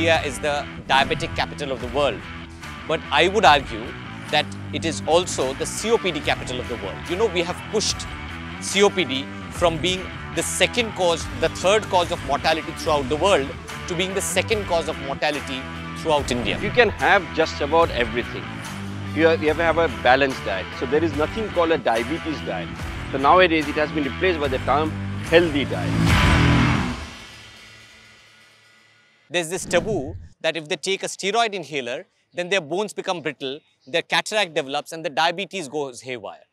India is the diabetic capital of the world. But I would argue that it is also the COPD capital of the world. You know, we have pushed COPD from being the second cause, the third cause of mortality throughout the world to being the second cause of mortality throughout India. You can have just about everything. You have, you have have a balanced diet. So there is nothing called a diabetes diet. So nowadays it has been replaced by the term healthy diet. there's this taboo that if they take a steroid inhaler, then their bones become brittle, their cataract develops and the diabetes goes haywire.